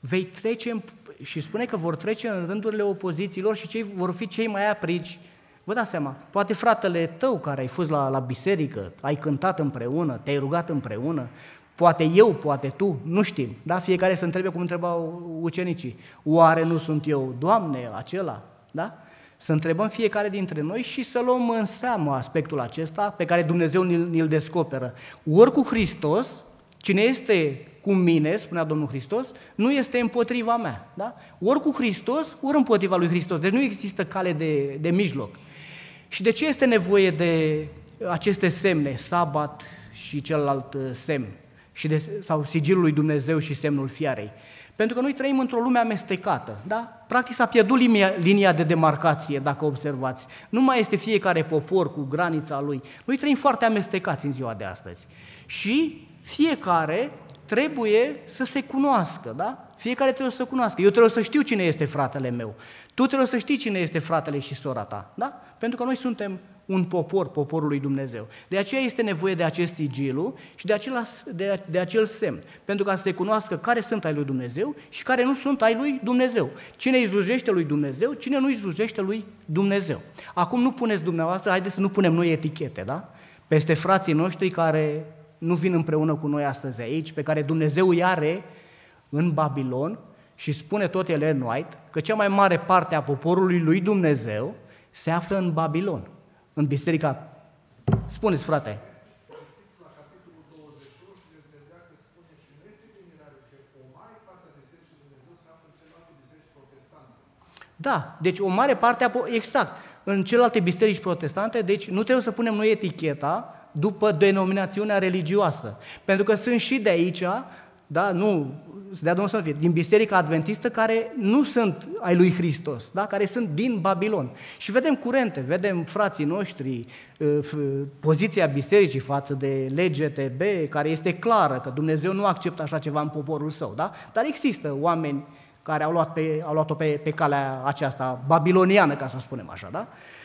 vei trece în, și spune că vor trece în rândurile opozițiilor și cei vor fi cei mai aprici. Vă dați seama, poate fratele tău care ai fost la, la biserică, ai cântat împreună, te-ai rugat împreună, poate eu, poate tu, nu știm, da? Fiecare să întrebe cum întrebau ucenicii. Oare nu sunt eu, Doamne, acela? Da? Să întrebăm fiecare dintre noi și să luăm în seamă aspectul acesta pe care Dumnezeu ni-l descoperă. Ori cu Hristos, cine este cu mine, spunea Domnul Hristos, nu este împotriva mea. Da? Ori cu Hristos, ori împotriva lui Hristos. Deci nu există cale de, de mijloc. Și de ce este nevoie de aceste semne, sabat și celălalt uh, semn, și de, sau sigilul lui Dumnezeu și semnul fiarei? Pentru că noi trăim într-o lume amestecată, da? Practic s-a pierdut linia, linia de demarcație, dacă observați. Nu mai este fiecare popor cu granița lui. Noi trăim foarte amestecați în ziua de astăzi. Și fiecare trebuie să se cunoască, da? Fiecare trebuie să se cunoască. Eu trebuie să știu cine este fratele meu. Tu trebuie să știi cine este fratele și sora ta, da? Pentru că noi suntem un popor, poporul lui Dumnezeu. De aceea este nevoie de acest sigilu și de, acela, de, de acel semn, pentru ca să se cunoască care sunt ai lui Dumnezeu și care nu sunt ai lui Dumnezeu. Cine îi slujește lui Dumnezeu, cine nu îi slujește lui Dumnezeu. Acum nu puneți dumneavoastră, haideți să nu punem noi etichete, da? Peste frații noștri care nu vin împreună cu noi astăzi aici, pe care Dumnezeu îi are în Babilon și spune tot Ellen White că cea mai mare parte a poporului lui Dumnezeu se află în Babilon în biserica. Spuneți, frate. Da, deci o mare parte, a, exact, în celelalte biserici protestante, deci nu trebuie să punem noi eticheta după denominațiunea religioasă. Pentru că sunt și de aici, da, nu să dea Domnul să fie, din Biserica Adventistă care nu sunt ai lui Hristos, da? care sunt din Babilon. Și vedem curente, vedem frații noștri, uh, poziția bisericii față de LGTB, care este clară, că Dumnezeu nu acceptă așa ceva în poporul său, da? Dar există oameni care au, luat pe, au luat-o pe, pe calea aceasta babiloniană, ca să o spunem așa, da? Uh,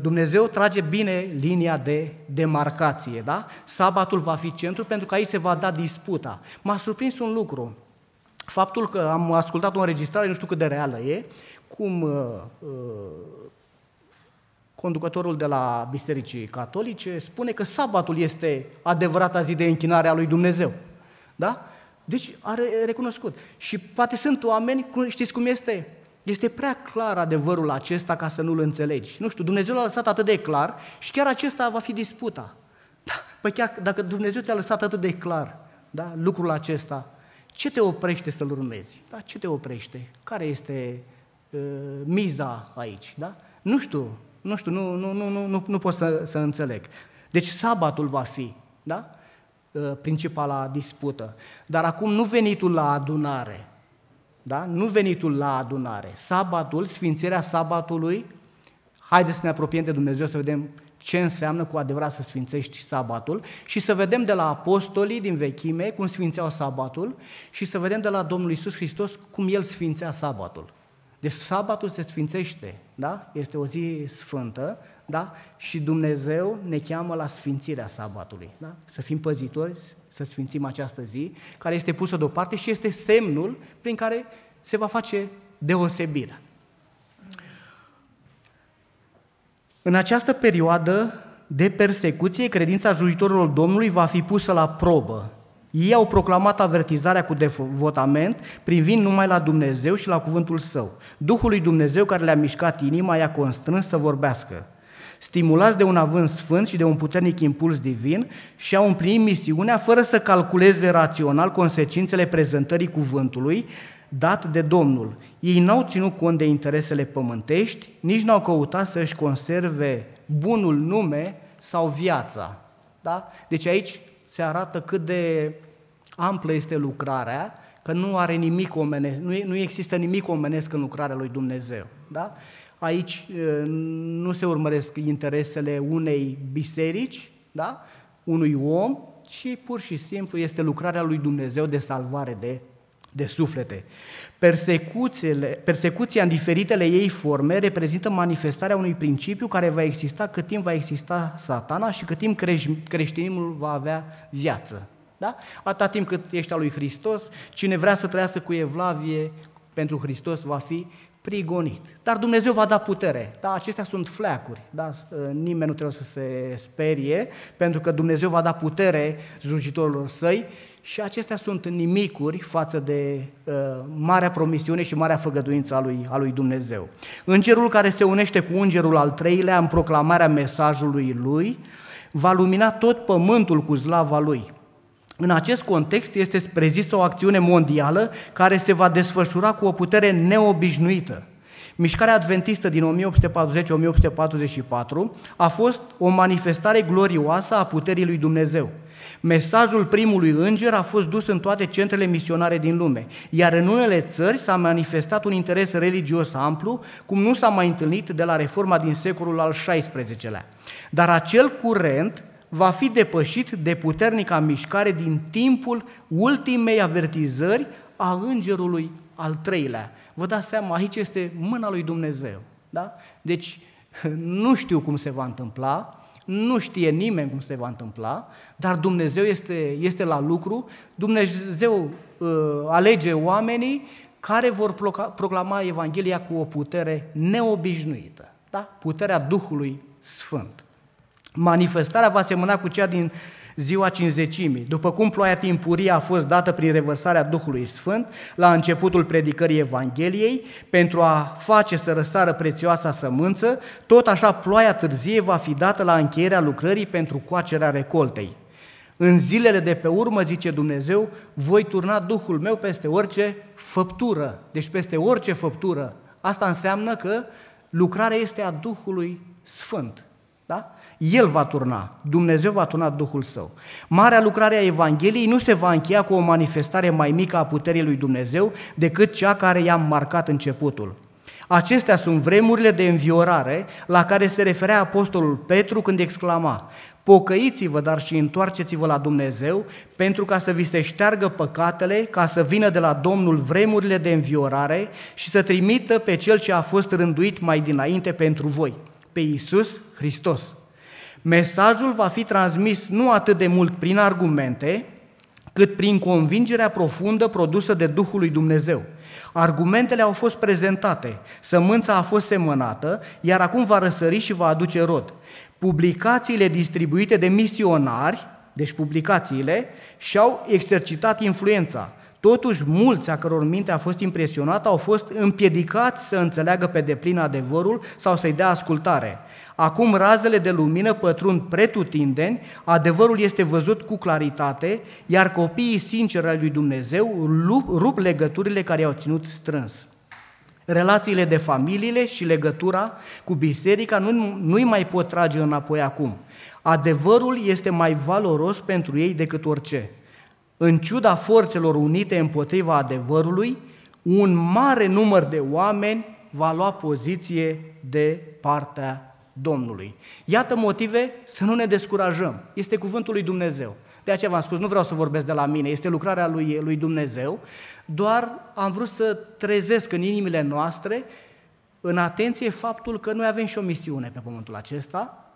Dumnezeu trage bine linia de demarcație, da? Sabatul va fi centru pentru că aici se va da disputa. M-a surprins un lucru faptul că am ascultat o înregistrare, nu știu cât de reală e, cum uh, uh, conducătorul de la Bisericii Catolice spune că sabatul este adevărata zi de închinare a lui Dumnezeu. Da? Deci are recunoscut. Și poate sunt oameni, știți cum este? Este prea clar adevărul acesta ca să nu-l înțelegi. Nu știu, Dumnezeu l-a lăsat atât de clar și chiar acesta va fi disputa. Da, păi chiar dacă Dumnezeu ți-a lăsat atât de clar da, lucrul acesta, ce te oprește să-L urmezi? Da? Ce te oprește? Care este uh, miza aici? Da? Nu știu, nu știu, nu, nu, nu, nu, nu, nu pot să, să înțeleg. Deci sabatul va fi, da? Uh, principala dispută. Dar acum nu venitul la adunare, da? Nu venitul la adunare. Sabatul, sfințirea sabatului, haideți să ne apropiem de Dumnezeu să vedem ce înseamnă cu adevărat să sfințești sabatul și să vedem de la apostolii din vechime cum sfințeau sabatul și să vedem de la Domnul Isus Hristos cum El sfințea sabatul. Deci sabatul se sfințește, da? Este o zi sfântă, da? Și Dumnezeu ne cheamă la sfințirea sabatului, da? Să fim păzitori, să sfințim această zi, care este pusă deoparte și este semnul prin care se va face deosebirea. În această perioadă de persecuție, credința juditorilor Domnului va fi pusă la probă. Ei au proclamat avertizarea cu devotament, privind numai la Dumnezeu și la cuvântul Său. Duhul lui Dumnezeu care le-a mișcat inima i-a constrâns să vorbească. Stimulați de un avânt sfânt și de un puternic impuls divin și au împlinit misiunea fără să calculeze rațional consecințele prezentării cuvântului, dat de Domnul. Ei n-au ținut cont de interesele pământești, nici n-au căutat să-și conserve bunul nume sau viața. Da? Deci aici se arată cât de amplă este lucrarea, că nu are nimic omenesc, nu, nu există nimic omenesc în lucrarea lui Dumnezeu. Da? Aici nu se urmăresc interesele unei biserici, da? unui om, ci pur și simplu este lucrarea lui Dumnezeu de salvare de de suflete. Persecuția în diferitele ei forme reprezintă manifestarea unui principiu care va exista cât timp va exista satana și cât timp creștinismul va avea viață. Da? Atâta timp cât ești al lui Hristos, cine vrea să trăiască cu evlavie pentru Hristos va fi prigonit. Dar Dumnezeu va da putere. Da, acestea sunt fleacuri. Da? Nimeni nu trebuie să se sperie, pentru că Dumnezeu va da putere slujitorilor săi și acestea sunt nimicuri față de uh, marea promisiune și marea făgăduință a lui, a lui Dumnezeu. Îngerul care se unește cu îngerul al treilea în proclamarea mesajului lui va lumina tot pământul cu slava lui. În acest context este prezisă o acțiune mondială care se va desfășura cu o putere neobișnuită. Mișcarea adventistă din 1840-1844 a fost o manifestare glorioasă a puterii lui Dumnezeu. Mesajul primului înger a fost dus în toate centrele misionare din lume, iar în unele țări s-a manifestat un interes religios amplu, cum nu s-a mai întâlnit de la reforma din secolul al XVI-lea. Dar acel curent va fi depășit de puternica mișcare din timpul ultimei avertizări a îngerului al treilea. Vă dați seama, aici este mâna lui Dumnezeu. Da? Deci, nu știu cum se va întâmpla, nu știe nimeni cum se va întâmpla, dar Dumnezeu este, este la lucru, Dumnezeu uh, alege oamenii care vor proclama Evanghelia cu o putere neobișnuită, da? puterea Duhului Sfânt. Manifestarea va semăna cu cea din ziua cinzecimii. După cum ploaia timpurie a fost dată prin revărsarea Duhului Sfânt la începutul predicării Evangheliei, pentru a face să răsară prețioasa sămânță, tot așa ploaia târzie va fi dată la încheierea lucrării pentru coacerea recoltei. În zilele de pe urmă, zice Dumnezeu, voi turna Duhul meu peste orice făptură, deci peste orice făptură. Asta înseamnă că lucrarea este a Duhului Sfânt. Da? El va turna, Dumnezeu va turna Duhul Său. Marea lucrare a Evangheliei nu se va încheia cu o manifestare mai mică a puterii lui Dumnezeu decât cea care i-a marcat începutul. Acestea sunt vremurile de înviorare la care se referea Apostolul Petru când exclama Pocăiți-vă, dar și întoarceți-vă la Dumnezeu, pentru ca să vi se șteargă păcatele, ca să vină de la Domnul vremurile de înviorare și să trimită pe Cel ce a fost rânduit mai dinainte pentru voi, pe Iisus Hristos. Mesajul va fi transmis nu atât de mult prin argumente, cât prin convingerea profundă produsă de Duhul lui Dumnezeu. Argumentele au fost prezentate, sămânța a fost semănată, iar acum va răsări și va aduce rod. Publicațiile distribuite de misionari, deci publicațiile, și-au exercitat influența. Totuși, mulți a căror minte a fost impresionată au fost împiedicați să înțeleagă pe deplin adevărul sau să-i dea ascultare. Acum razele de lumină pătrund pretutindeni, adevărul este văzut cu claritate, iar copiii sinceri al lui Dumnezeu rup legăturile care i-au ținut strâns. Relațiile de familiile și legătura cu biserica nu, nu-i mai pot trage înapoi acum. Adevărul este mai valoros pentru ei decât orice. În ciuda forțelor unite împotriva adevărului, un mare număr de oameni va lua poziție de partea Domnului. Iată motive să nu ne descurajăm. Este cuvântul lui Dumnezeu. De aceea v-am spus, nu vreau să vorbesc de la mine, este lucrarea lui, lui Dumnezeu, doar am vrut să trezesc în inimile noastre, în atenție, faptul că noi avem și o misiune pe pământul acesta,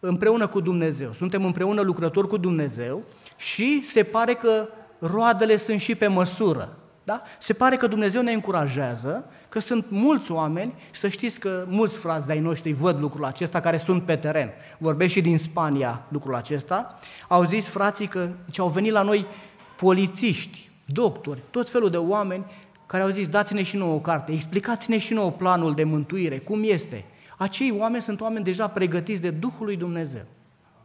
împreună cu Dumnezeu. Suntem împreună lucrători cu Dumnezeu și se pare că roadele sunt și pe măsură. Da? Se pare că Dumnezeu ne încurajează, că sunt mulți oameni, și să știți că mulți frați de-ai noștri văd lucrul acesta, care sunt pe teren. Vorbesc și din Spania lucrul acesta. Au zis frații că ce au venit la noi polițiști, doctori, tot felul de oameni care au zis, dați-ne și nouă o carte, explicați-ne și nouă planul de mântuire, cum este. Acei oameni sunt oameni deja pregătiți de Duhul lui Dumnezeu,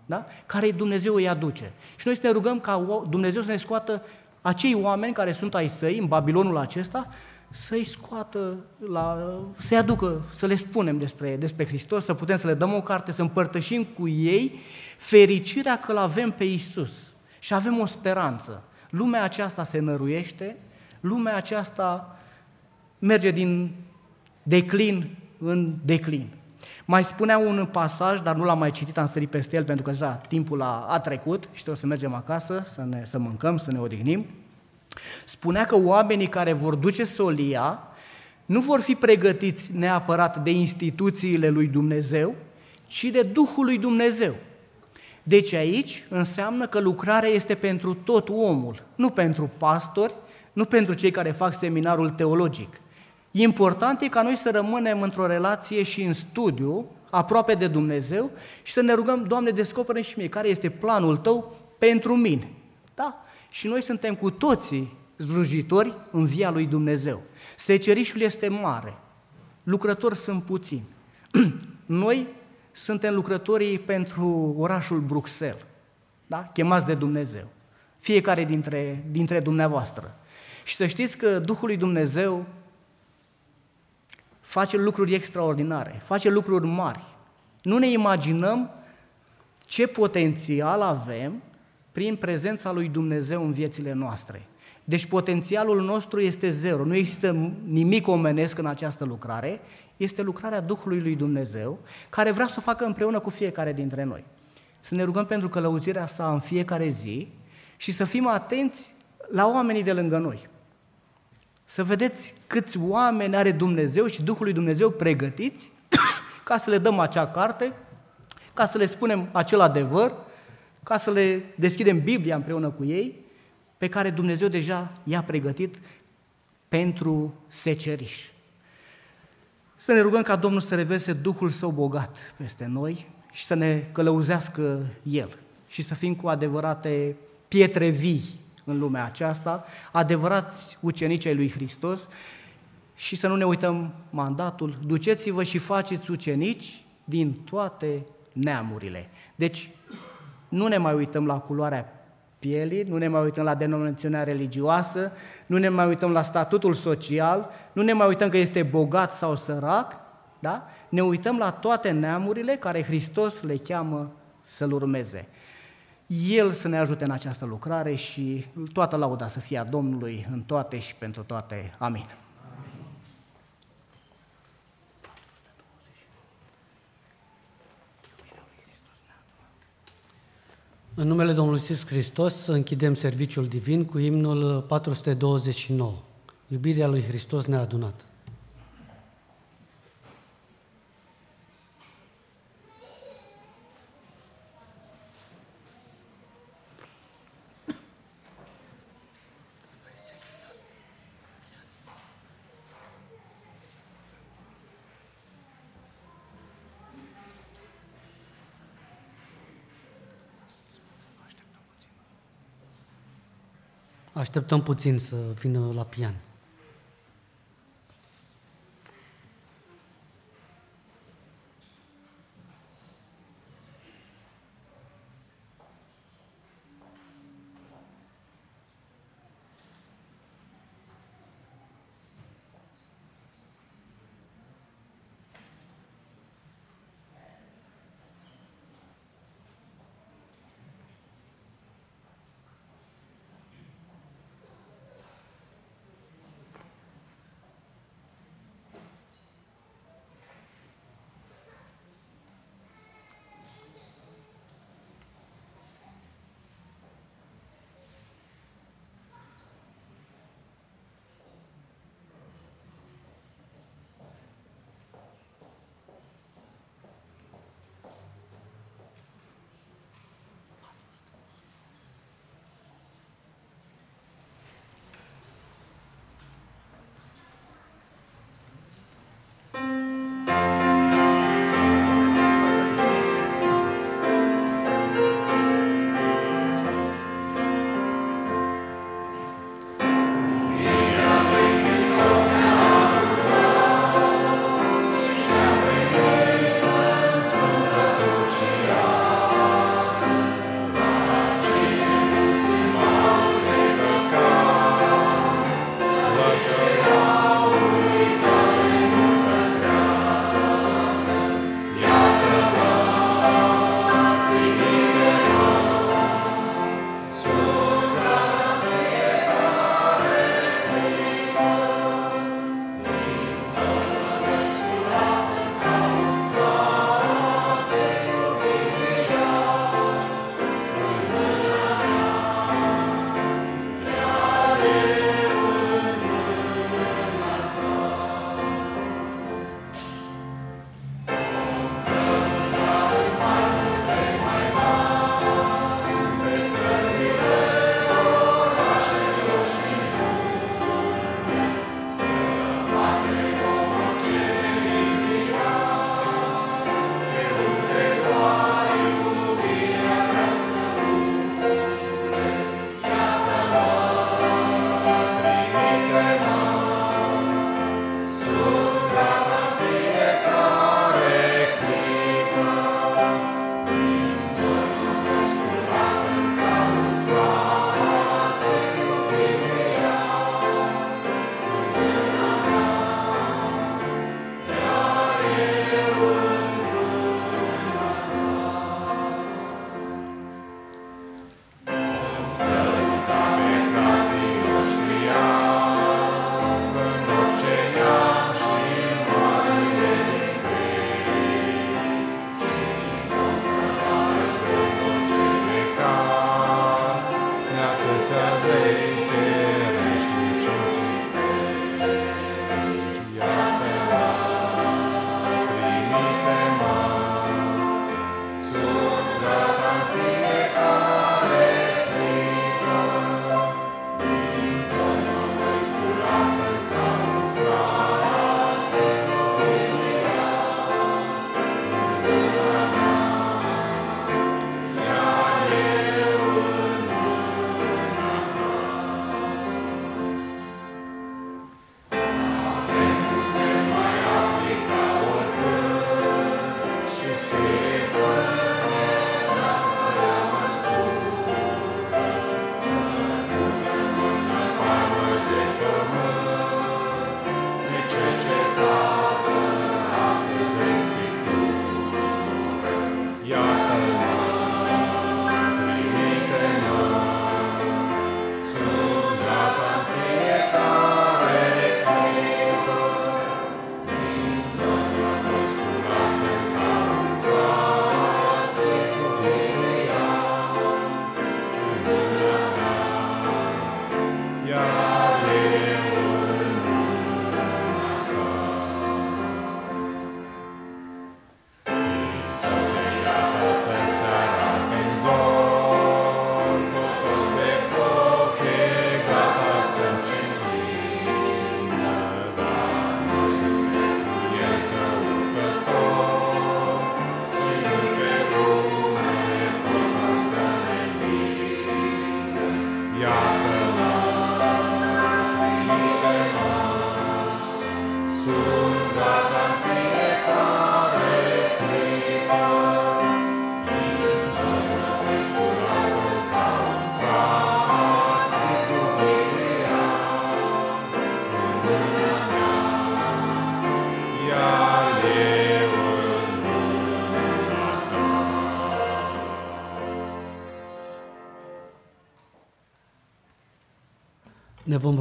da? care Dumnezeu îi aduce. Și noi să ne rugăm ca Dumnezeu să ne scoată acei oameni care sunt ai săi în Babilonul acesta, să-i scoată, la, să-i aducă, să le spunem despre, despre Hristos, să putem să le dăm o carte, să împărtășim cu ei fericirea că l avem pe Isus și avem o speranță. Lumea aceasta se năruiește, lumea aceasta merge din declin în declin. Mai spunea un pasaj, dar nu l-am mai citit, am sărit peste el pentru că deja timpul a, a trecut și trebuie să mergem acasă, să, ne, să mâncăm, să ne odihnim. Spunea că oamenii care vor duce solia nu vor fi pregătiți neapărat de instituțiile lui Dumnezeu, ci de Duhul lui Dumnezeu. Deci aici înseamnă că lucrarea este pentru tot omul, nu pentru pastori, nu pentru cei care fac seminarul teologic. Important e ca noi să rămânem într-o relație și în studiu, aproape de Dumnezeu și să ne rugăm, Doamne, descoperă și mie care este planul Tău pentru mine. Da? Și noi suntem cu toții slujitori în via lui Dumnezeu. Secerișul este mare, lucrători sunt puțini. Noi suntem lucrătorii pentru orașul Bruxelles, da? chemați de Dumnezeu. Fiecare dintre, dintre dumneavoastră. Și să știți că Duhul lui Dumnezeu face lucruri extraordinare, face lucruri mari. Nu ne imaginăm ce potențial avem prin prezența lui Dumnezeu în viețile noastre. Deci potențialul nostru este zero, nu există nimic omenesc în această lucrare, este lucrarea Duhului lui Dumnezeu, care vrea să o facă împreună cu fiecare dintre noi. Să ne rugăm pentru călăuzirea sa în fiecare zi și să fim atenți la oamenii de lângă noi. Să vedeți câți oameni are Dumnezeu și Duhul lui Dumnezeu pregătiți ca să le dăm acea carte, ca să le spunem acel adevăr, ca să le deschidem Biblia împreună cu ei, pe care Dumnezeu deja i-a pregătit pentru seceriș. Să ne rugăm ca Domnul să reverse Duhul Său bogat peste noi și să ne călăuzească El și să fim cu adevărate pietre vii în lumea aceasta, adevărați ucenici ai lui Hristos și să nu ne uităm mandatul, duceți-vă și faceți ucenici din toate neamurile. Deci, nu ne mai uităm la culoarea pielii, nu ne mai uităm la denominațiunea religioasă, nu ne mai uităm la statutul social, nu ne mai uităm că este bogat sau sărac, da? ne uităm la toate neamurile care Hristos le cheamă să-L urmeze. El să ne ajute în această lucrare și toată lauda să fie a Domnului în toate și pentru toate. Amin. În numele Domnului Iisus Hristos închidem serviciul divin cu imnul 429. Iubirea lui Hristos ne-a adunat. Așteptăm puțin să vină la pian.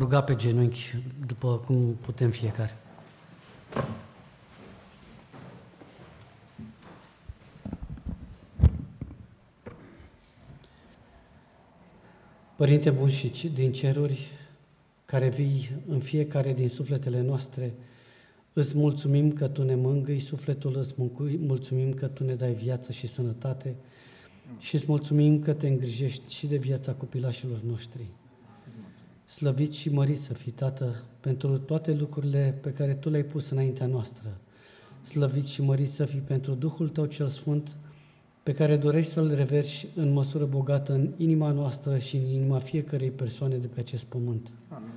Ruga pe genunchi, după cum putem fiecare. Părinte bun și din ceruri, care vii în fiecare din sufletele noastre, îți mulțumim că Tu ne mângâi sufletul, îți mulțumim că Tu ne dai viață și sănătate și îți mulțumim că Te îngrijești și de viața copilașilor noștri. Slăvit și mărit să fii, Tată, pentru toate lucrurile pe care Tu le-ai pus înaintea noastră. Slăvit și mărit să fii pentru Duhul Tău cel Sfânt, pe care dorești să-L reverși în măsură bogată în inima noastră și în inima fiecărei persoane de pe acest pământ. Amin.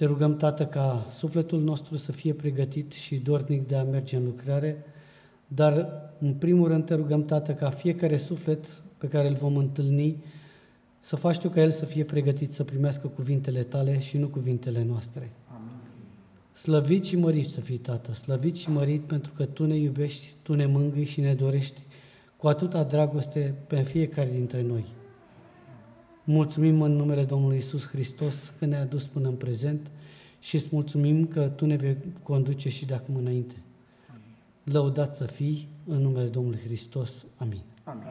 Te rugăm, Tată, ca sufletul nostru să fie pregătit și dornic de a merge în lucrare, dar, în primul rând, te rugăm, Tată, ca fiecare suflet pe care îl vom întâlni, să faci Tu ca el să fie pregătit să primească cuvintele Tale și nu cuvintele noastre. Amin. Slăvit și mărit să fii, Tată, slăvit și mărit pentru că Tu ne iubești, Tu ne mângâi și ne dorești cu atâta dragoste pe fiecare dintre noi. Mulțumim în numele Domnului Isus Hristos că ne-a dus până în prezent și îți mulțumim că Tu ne vei conduce și de acum înainte. Lăudat să fii în numele Domnului Hristos. Amin. Amin.